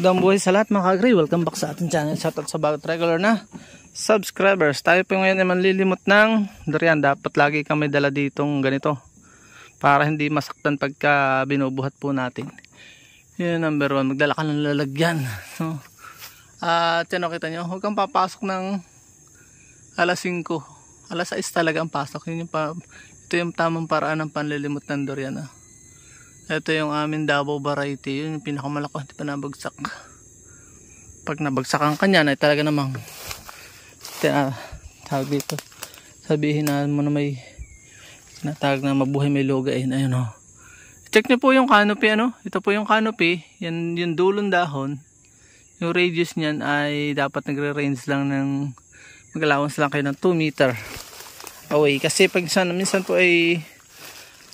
Magandang buhay sa lahat mga ka-agree. Welcome back sa ating channel. Shoutout sa bagot regular na subscribers. Tayo po ngayon ay manlilimot ng durian. Dapat lagi kami dala ditong ganito. Para hindi masaktan pagka binubuhat po natin. Yun number one. Magdala ka ng lalagyan. No? At yan o kita nyo. Huwag kang papasok ng alas 5. Alas 6 talaga ang pasok. Yun yung pa, ito yung tamang paraan ng panlilimot ng durian. Ah. Ito yung amin Davao variety. Yun yung pinakamalaki. Hindi pa nabagsak. Pag nabagsakan ka niyan ay talaga namang tina, tawag dito. Sabihin na mo na may tinatawag na mabuhay may logain. Ayun o. Oh. Check nyo po yung canopy ano. Ito po yung canopy. Yan yung dulong dahon. Yung radius niyan ay dapat nagre-range lang ng mag-allowance lang kayo ng 2 meter away. Kasi pag minsan, minsan po ay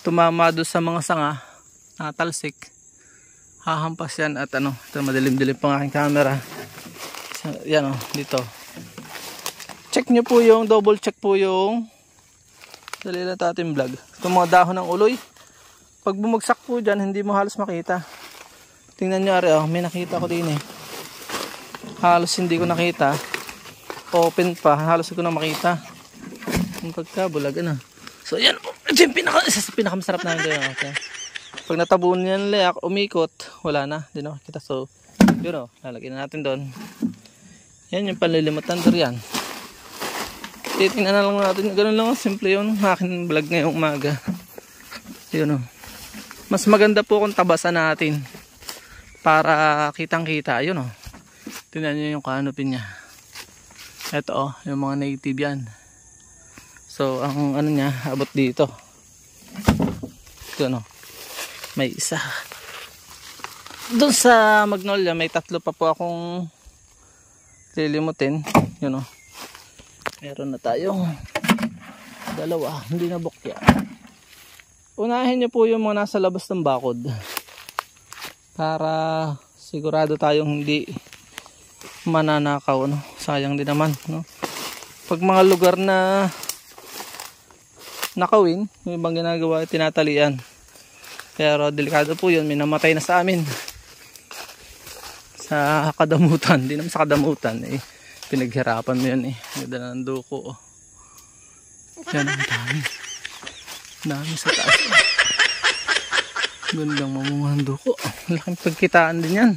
tumama doon sa mga sanga natalsik. Hahampas yan at ano ito madilim-dilim pang aking camera. So, yan o dito. Check nyo po yung double check po yung dalila natin vlog. Itong mga dahon ng uloy. Pag bumagsak po dyan hindi mo halos makita. Tingnan nyo ari oh, may nakita ko din eh. Halos hindi ko nakita. Open pa halos ko na makita yung pagkabulag ano so yan oh, yung pinaka, isa sa pinakamasarap na hindi okay pag natabunan niya ng leak, umikot, wala na. Hindi na makikita. So, yun o, lalagyan na natin doon. Yan yung panlilimatan durian. Titingnan na lang natin. Ganun lang, simple yun. Akin vlog ngayong umaga. Yun o. Mas maganda po kung tabasan natin. Para kitang kita. Yun o. Tingnan nyo yung canopy niya. Ito o, yung mga native yan. So, ang ano niya, abot dito. Yun o may isa doon sa magnolia may tatlo pa po akong lilimutin yun o meron na tayong dalawa hindi na bukya unahin nyo po yung mga nasa labas ng bakod para sigurado tayong hindi mananakaw no? sayang din naman no? pag mga lugar na nakawin may ibang ginagawa tinatalian pero delikado po yun, may namatay na sa amin. Sa kadamutan, hindi naman sa kadamutan eh. Pinaghirapan mo yun eh. Ganda ng duko oh. Yan ang dami. Dami sa taas. Oh. Gandang mamumang duko. Laking pagkitaan din yan.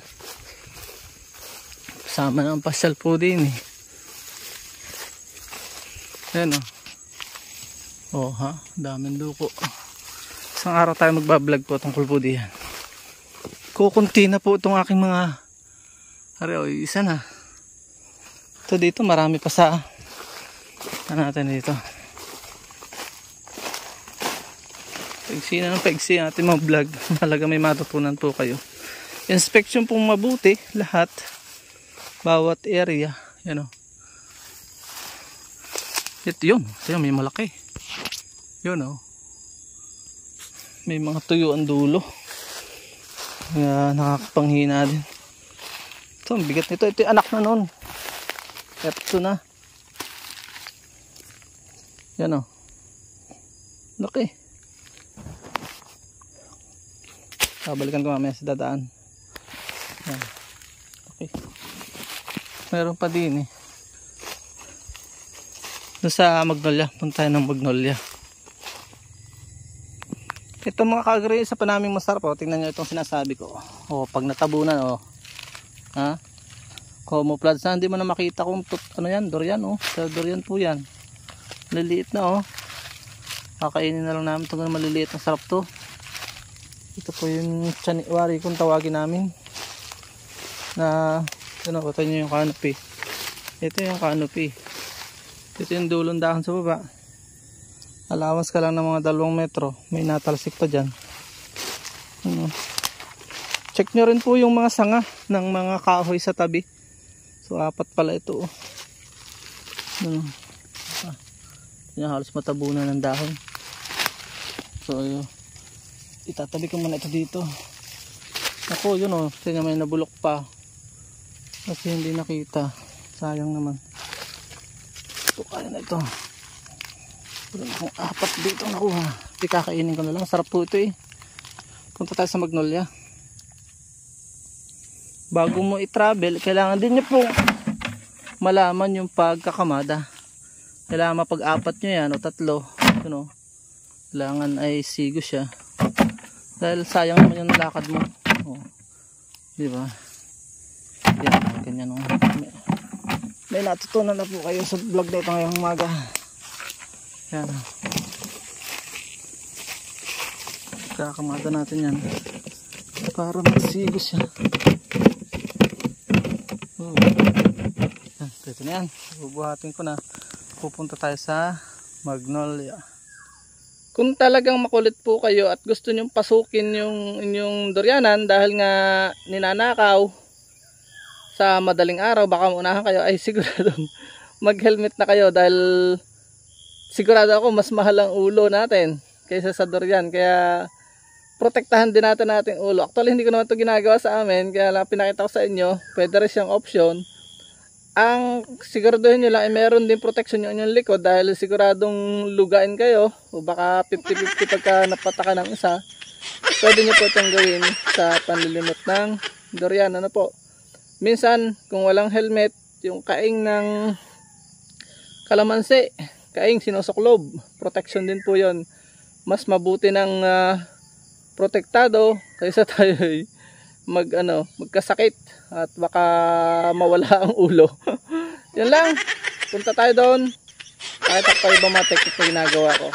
Kasama ng pasyal po din eh. Yan oh. Oh ha, daming duko. Isang araw tayo magbablog po tungkol po diyan. Kukunti na po itong aking mga Ari, isa na. Ito dito, marami pa sa ano natin dito. Paigsi na ng paigsi ang ating mga vlog. Malaga may matutunan po kayo. Inspection pong mabuti, lahat. Bawat area. Yan o. Ito yun. Ito yun, may malaki. Yun o may mga tuyo ang dulo. Kaya nakakapanghina din. Ito ang bigat nito. Ito yung anak na nun. Ito na. Yan o oh. laki. Babalikan ko mamaya sa dadaan. Yan. Okay meron pa din eh. Doon sa Magnolia. Punta ng Magnolia ito mga kagre sa panaming masarap oh. Tingnan niyo itong sinasabi ko. Oh, pag natabunan oh. Ha? Camouflage na hindi mo na makita kung tut, ano yan, durian oh. Sa durian po yan. Maliliit na oh. Kakainin na lang namin itong maliliit na sarap to. Ito po yung chaniwari kung tawagin namin. Na ano, ito nyo yung canopy. Ito yung canopy. Ito yung dulong dahon sa baba allowance ka lang ng mga dalawang metro. May natalsik pa dyan. Ano. check nyo rin po yung mga sanga ng mga kahoy sa tabi. So apat pala ito oh. ano. ah, yan, halos matabunan ng dahon. So yun. Itatabi ko muna ito dito. Ako yun oh. Tingnan may nabulok pa. Kasi hindi nakita. Sayang naman. Ito kaya na ito Meron akong apat dito nakuha. Hindi kakainin ko na lang. Sarap po ito eh. Punta tayo sa Magnolia. Bago mo i-travel, kailangan din nyo po malaman yung pagkakamada. Kailangan mapag-apat nyo yan o tatlo. You know, kailangan ay sigo siya. Dahil sayang naman yung lakad mo. Oh. Di ba? Yan, ganyan oh. May, may natutunan na po kayo sa vlog na ito ngayong umaga. Yan. Kakamada natin yan. Para magsigo siya. Oh. Yan, pwede na yan. Bubuhatin ko na. Pupunta tayo sa Magnolia. Kung talagang makulit po kayo at gusto nyong pasukin yung inyong durianan dahil nga ninanakaw sa madaling araw, baka maunahan kayo, ay sigurado mag-helmet na kayo dahil sigurado ako mas mahal ang ulo natin kaysa sa durian. Kaya protektahan din natin natin ulo. Actually hindi ko naman ito ginagawa sa amin kaya lang pinakita ko sa inyo. Pwede rin siyang option. Ang siguraduhin nyo lang ay meron din protection yung inyong likod dahil siguradong lugain kayo o baka 50-50 pagka napataka ng isa. Pwede nyo po itong gawin sa panlilimot ng durian. Ano po? Minsan kung walang helmet yung kaing ng kalamansi kaing sinusuklob. Protection din po yon Mas mabuti ng uh, protektado kaysa tayo mag ano, magkasakit at baka mawala ang ulo. yan lang. Punta tayo doon. Kahit pa ibang mga technique na ginagawa ko.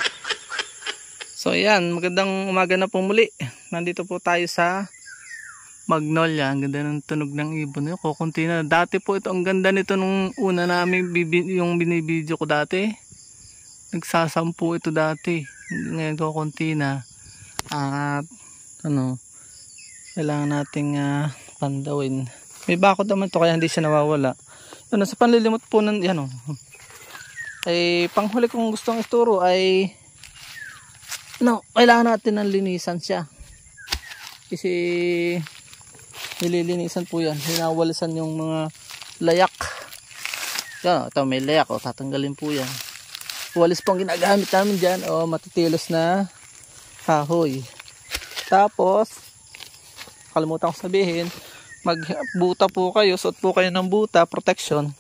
So yan, magandang umaga na po muli. Nandito po tayo sa Magnolia. Ang ganda ng tunog ng ibon. Kukunti na. Dati po ito, ang ganda nito nung una namin yung binibideo ko dati nagsasampu ito dati. Ngayon ko konti na. At ano kailangan nating uh, pandawin. May bakod naman to kaya hindi siya nawawala. Ano sa panlilimot po ng yan oh. ay panghuli kong gustong ituro ay no, kailangan natin ng linisan siya. Kasi nililinisan po yan. Hinawalisan yung mga layak. Yan, ito may layak o tatanggalin po yan walis pong ginagamit namin dyan. O matitilos na kahoy. Tapos kalimutan ko sabihin magbuta po kayo suot po kayo ng buta protection.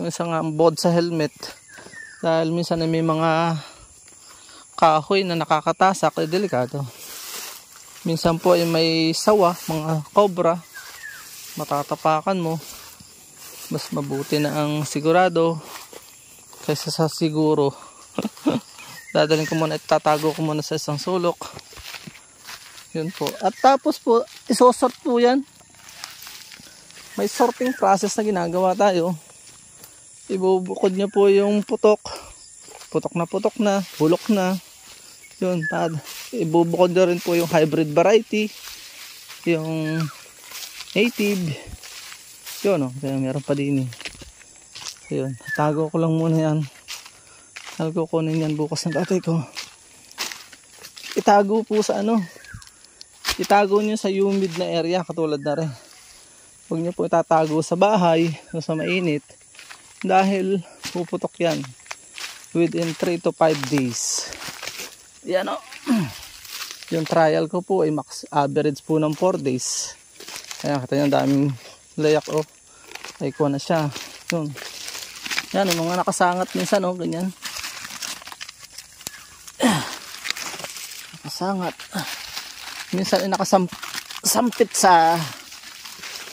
Yung isang um, board sa helmet. Dahil minsan may mga kahoy na nakakatasak ay delikado. Minsan po ay may sawa mga cobra matatapakan mo. Mas mabuti na ang sigurado kaysa sa siguro. Dadalhin ko muna itatago ko muna sa isang sulok. Yun po. At tapos po isosort po yan. May sorting process na ginagawa tayo. Ibubukod niya po yung putok. Putok na putok na bulok na. Yun pad. Ibubukod na rin po yung hybrid variety. Yung native. Yun o oh, kaya meron pa din eh Ayun, tago ko lang muna yan. Sabi ko kunin yan bukas ng tatay ko. Itago po sa ano. Itago nyo sa humid na area katulad na rin. Huwag nyo po itatago sa bahay o sa mainit. Dahil puputok yan. Within 3 to 5 days. Yan o. Yung trial ko po ay max average po ng 4 days. Ayan, kata nyo daming layak o. Oh. Ay kuha na siya. Yun. Yan, yung mga nakasangat minsan, oh, ganyan. Nakasangat. Minsan ay nakasampit sa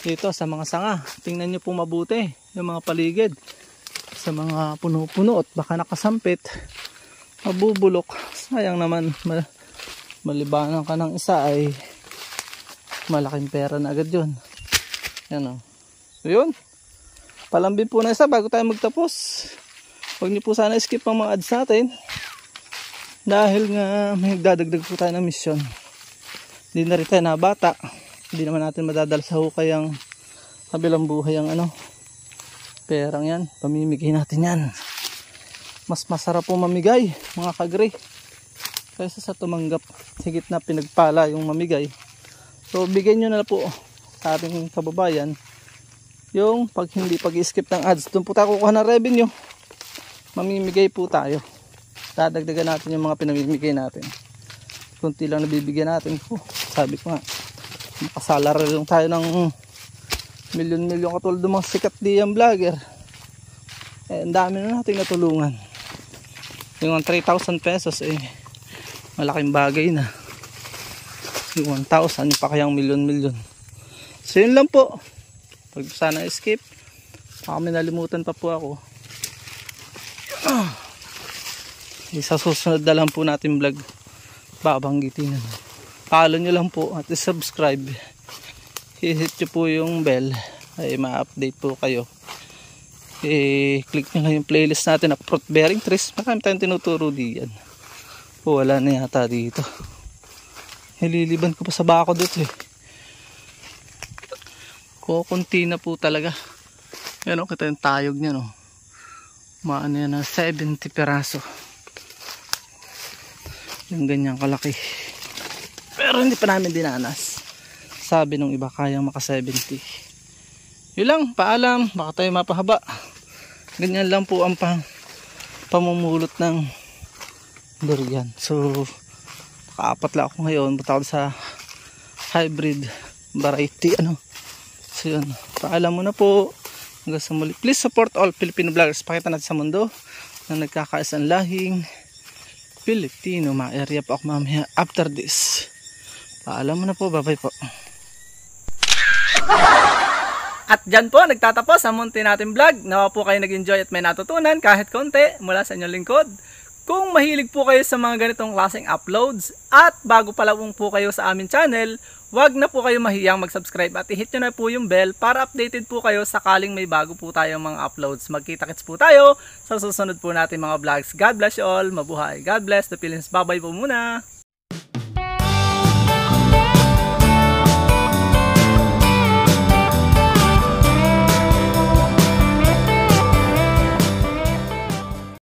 dito sa mga sanga. Tingnan nyo po mabuti yung mga paligid. Sa mga puno-puno at baka nakasampit. Mabubulok. Sayang naman malibanan ka ng isa ay malaking pera na agad yun. Yan o. Oh. Yun palambin po na isa bago tayo magtapos. Huwag niyo po sana skip ang mga ads natin. Dahil nga may nagdadagdag po tayo ng mission hindi na rin tayo na bata hindi naman natin madadala sa hukay ang kabilang buhay ang ano perang yan. Pamimigay natin yan. Mas masarap po mamigay mga kagre kaysa sa tumanggap. Higit na pinagpala yung mamigay. So bigyan nyo na po sa ating kababayan yung pag hindi pag skip ng ads doon po tayo kukuha ng revenue. Mamimigay po tayo. Dadagdagan natin yung mga pinamimigay natin. Kunti lang nabibigyan natin. Po sabi ko nga makasalary lang tayo ng milyon-milyon katulad ng mga sikat diyang vlogger. Eh, ang dami na natin natulungan. Yung 3,000 pesos eh malaking bagay na. Yung 1,000 yung pa kayang milyon-milyon. So yun lang po pag sana escape. Baka may nalimutan pa po ako. Ah. sa susunod na lang po natin vlog babanggitin na. Follow nyo lang po at subscribe. Hit nyo po yung bell ay ma-update po kayo. I-click nyo lang yung playlist natin na fruit bearing trees. Marami tayong tinuturo diyan. Po wala na yata dito. Nililiban ko pa sa bako dito eh kukunti na po talaga. Yan o kita yung tayog niya no? Maano yan na 70 peraso yung ganyang kalaki. Pero hindi pa namin dinanas. Sabi nung iba kayang maka 70 yun lang paalam. Baka tayo mapahaba. Ganyan lang po ang pang pamumulot ng durian so nakaapat lang ako ngayon ako sa hybrid variety ano so yun paalam mo na po hanggang sa muli please support all Filipino vloggers pakita natin sa mundo na nagkakaisang lahing Filipino. Ma-area po ako mamaya after this. Paalam mo na po. Bye-bye po. At dyan po, nagtatapos ang munti natin vlog. Nawa po kayo nag-enjoy at may natutunan kahit konti mula sa inyong lingkod. Kung mahilig po kayo sa mga ganitong klaseng uploads at bago pa lang po kayo sa aming channel, wag na po kayo mahiyang mag-subscribe at i-hit nyo na po yung bell para updated po kayo sakaling may bago po tayong mga uploads. Magkita-kits po tayo sa susunod po natin mga vlogs. God bless you all. Mabuhay. God bless the Philippines. Bye-bye po muna.